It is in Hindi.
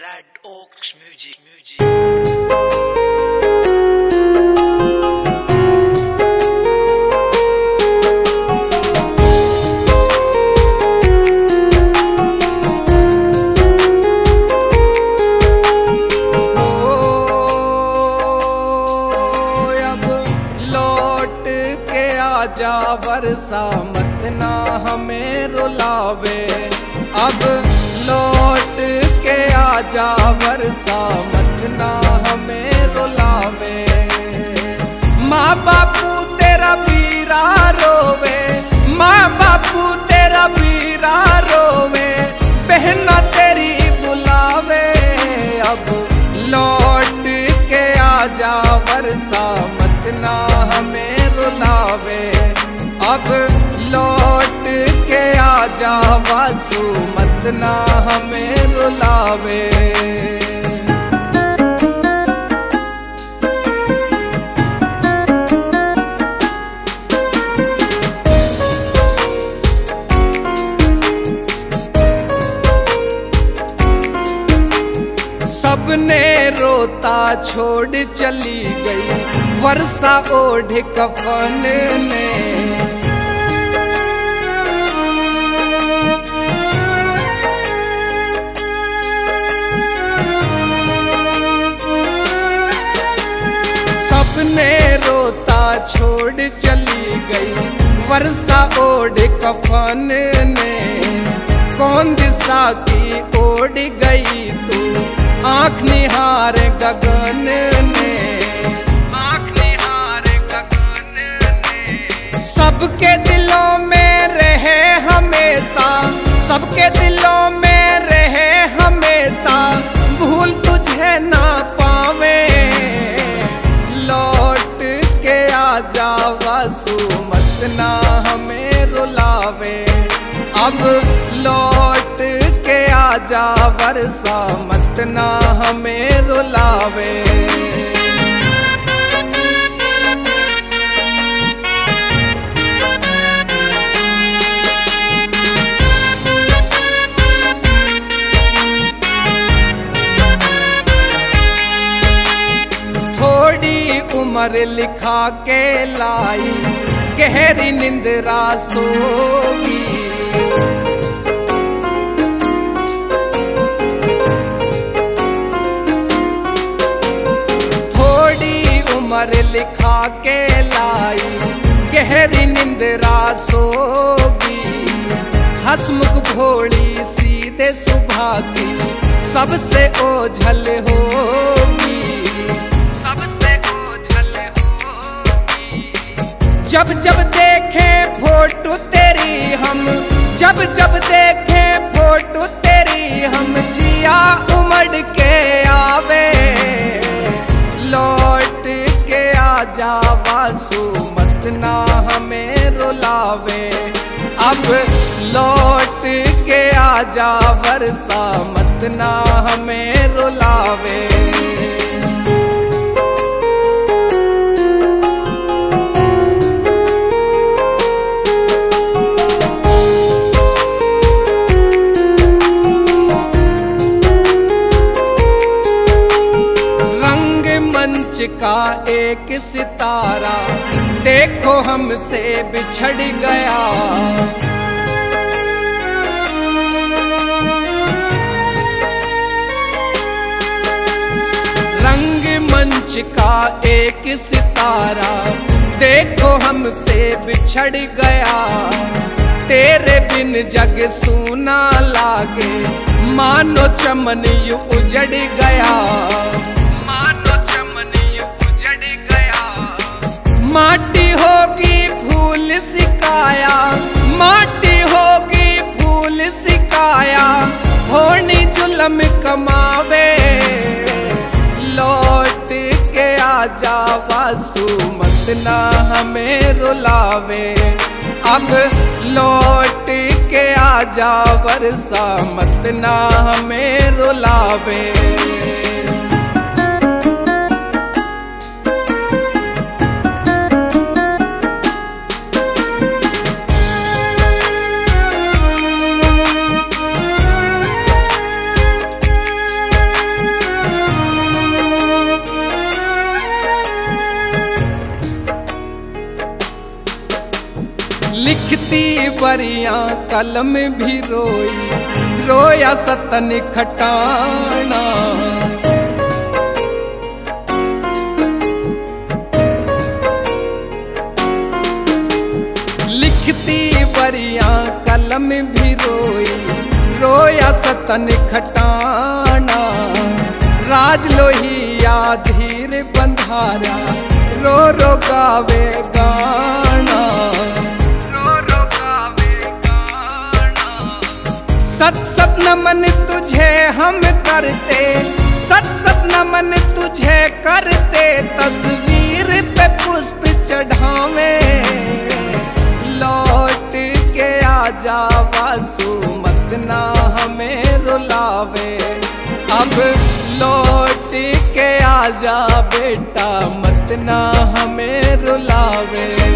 Red Oaks Music Music. आजा वर्षा मत ना हमें रुलावे अब के आजा वर्षा मत ना हमें रुलावे। सबने रोता छोड़ चली गई वर्षा ओढ़ कफन ने। सबने रोता छोड़ चली गई। वर्षा ओढ़ कफन ने। कौन दिशा की ओढ़ गई तू? आँख निहार गगन ने। आँख निहार गगन ने। सबके दिलों में रहे हमेशा। सबके दिलों ना हमें रुलावे। अब लौट के आ जा वर्षा मत ना हमें रुलावे। थोड़ी उम्र लिखा के लाई। गहरी निंदरा सोगी थोड़ी उम्र लिखा के लाई गहरी निंदरा सोगी हसमुख भोली सीधे की सबसे ओझल होगी। जब जब देखे फ़ोटो तेरी हम, जब जब देखे फ़ोटो तेरी हम, जिया उमड़ के आवे, लौट के आजा वासु मत ना हमें रुलावे। अब लौट के आजा वर्षा, मत ना हमें रुलावे। का एक सितारा। देखो हमसे बिछड़ गया। रंग मंच का एक सितारा। देखो हमसे बिछड़ गया। तेरे बिन जग सूना लागे। मानो चमन यू उजड़ गया। माटी होगी फूल सिकाया, माटी होगी फूल सिकाया, होनी जुलम कमावे, लौट के आजा वासु मत ना हमें रुलावे। अब लौट के आजा वर्षा मत ना हमें रुलावे। लिखती बरिया कलम भी रोई, रोया सतन खटाना। लिखती बरिया कलम भी रोई, रोया सतन खटाना। राज लोहिया धीर बंधारा, रो रो गावे गाना सत सत नमन तुझे हम करते। सत सत नमन तुझे करते। तस्वीर पे पुष्प चढ़ावे। लौट के आजा वासु, मत ना हमें रुलावे। अब लौट के आ जा बेटा, मत ना हमें रुलावे।